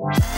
Bye.